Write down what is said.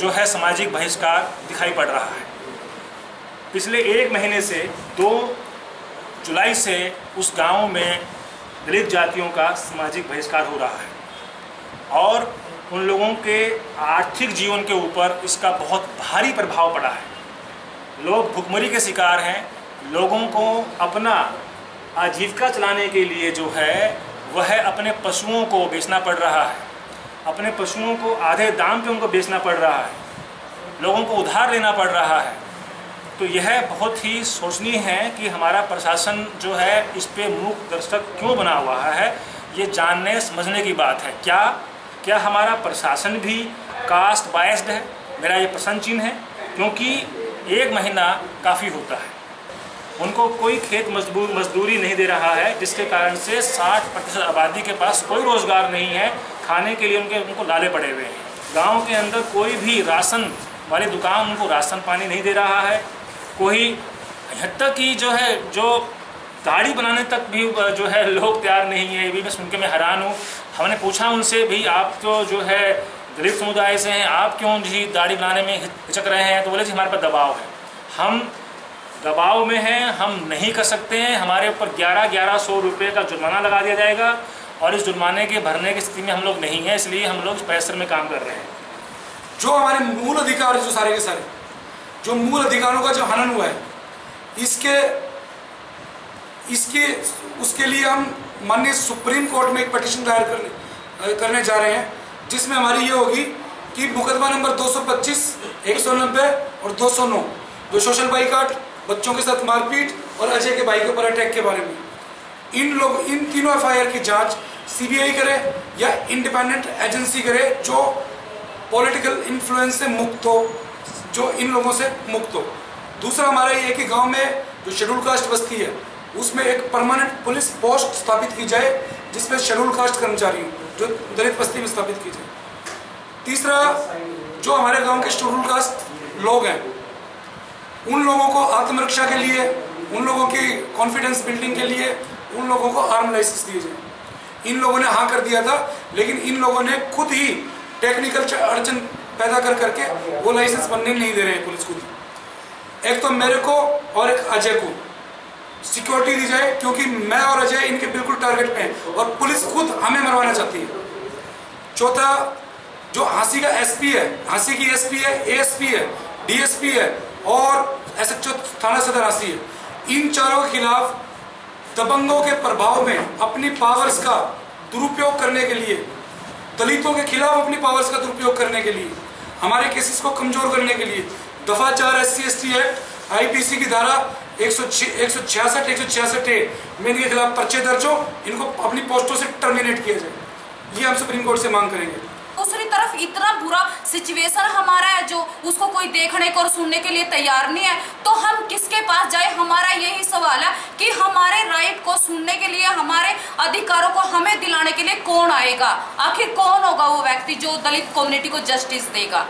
जो है सामाजिक बहिष्कार दिखाई पड़ रहा है। पिछले एक महीने से दो जुलाई से उस गाँव में दलित जातियों का सामाजिक बहिष्कार हो रहा है और उन लोगों के आर्थिक जीवन के ऊपर इसका बहुत भारी प्रभाव पड़ा है। लोग भुखमरी के शिकार हैं। लोगों को अपना आजीविका चलाने के लिए जो है, वह अपने पशुओं को बेचना पड़ रहा है। अपने पशुओं को आधे दाम पे उनको बेचना पड़ रहा है, लोगों को उधार लेना पड़ रहा है। तो यह बहुत ही सोचनीय है कि हमारा प्रशासन जो है इस पे मूक दर्शक क्यों बना हुआ है, ये जानने, समझने की बात है। क्या क्या हमारा प्रशासन भी कास्ट बायस्ड है? मेरा ये प्रश्न चिन्ह है, क्योंकि एक महीना काफ़ी होता है। उनको कोई खेत मजदूर, मजदूरी नहीं दे रहा है, जिसके कारण से 60 प्रतिशत आबादी के पास कोई रोज़गार नहीं है, खाने के लिए उनके, उनको लाले पड़े हुए हैं। गाँव के अंदर कोई भी राशन वाली दुकान उनको राशन पानी नहीं दे रहा है। कोई यहाँ तक कि जो है, जो गाड़ी बनाने तक भी, जो है, लोग तैयार नहीं है, ये भी मैं सुन के मैं हैरान हूँ। हमने पूछा उनसे भी आप तो जो है दलित समुदाय से हैं, आप क्यों जी दाढ़ी बनाने में हिचक रहे हैं? तो बोले, जी, हमारे पास दबाव है। हम दबाव में हैं हम नहीं कर सकते हैं। हमारे ऊपर ग्यारह ग्यारह सौ रुपये का जुर्माना लगा दिया जाएगा और इस जुर्माने के भरने की स्थिति में हम लोग नहीं हैं इसलिए हम लोग पैसर में काम कर रहे हैं। जो हमारे मूल अधिकार जो सारे के सारे जो मूल अधिकारों का जो हनन हुआ है इसके इसके उसके लिए हम माननीय सुप्रीम कोर्ट में एक पटिशन दायर करने करने जा रहे हैं जिसमें हमारी ये होगी कि मुकदमा नंबर 225, 190 और 209 जो सोशल बाइकाट बच्चों के साथ मारपीट और अजय के भाई के ऊपर अटैक के बारे में। इन लोग, इन तीनों एफआईआर की जाँच सीबीआई करे या इंडिपेंडेंट एजेंसी करे, जो पॉलिटिकल इन्फ्लुएंस से मुक्त हो, जो इन लोगों से मुक्त हो। दूसरा हमारा ये है कि गाँव में जो शेड्यूल कास्ट बस्ती है, उसमें एक परमानेंट पुलिस पोस्ट स्थापित की जाए, जिसमें शेड्यूल कास्ट कर्मचारी जो दलित बस्ती में स्थापित की जाए। तीसरा, जो हमारे गाँव के शेड्यूल कास्ट लोग हैं उन लोगों को आत्मरक्षा के लिए, उन लोगों की कॉन्फिडेंस बिल्डिंग के लिए, उन लोगों को आर्म लाइसेंस दिए जाए। इन लोगों ने हाँ कर दिया था, लेकिन इन लोगों ने खुद ही टेक्निकल अड़चन पैदा कर करके वो लाइसेंस बनने नहीं दे रहे हैं पुलिस खुद एक तो मेरे को और एक अजय को सिक्योरिटी दी जाए, क्योंकि मैं और अजय इनके बिल्कुल टारगेट पे हैं और पुलिस खुद हमें मरवाना चाहती है। चौथा, जो हाँसी का एसपी है, हाँसी की एसपी है एएसपी है डीएसपी है और एसएचओ थाना सदर है। इन चारों के खिलाफ दबंगों के प्रभाव में अपनी पावर्स का दुरुपयोग करने के लिए, दलितों के खिलाफ अपनी पावर्स का दुरुपयोग करने के लिए, हमारे केसेस को कमज़ोर करने के लिए, दफ़ा चार S C S act IPC की धारा एक सौ छियासठ, एक सौ छियासठ ए, में इनके खिलाफ पर्चे दर्ज हो, इनको अपनी पोस्टों से टर्मिनेट किया जाए। ये हम सुप्रीम कोर्ट से मांग करेंगे। तरफ़ इतना बुरा सिचुएशन हमारा है जो उसको कोई देखने को और सुनने के लिए तैयार नहीं है तो हम किसके पास जाए? हमारा यही सवाल है कि हमारे राइट को सुनने के लिए, हमारे अधिकारों को हमें दिलाने के लिए कौन आएगा? आखिर कौन होगा वो व्यक्ति जो दलित कम्युनिटी को जस्टिस देगा?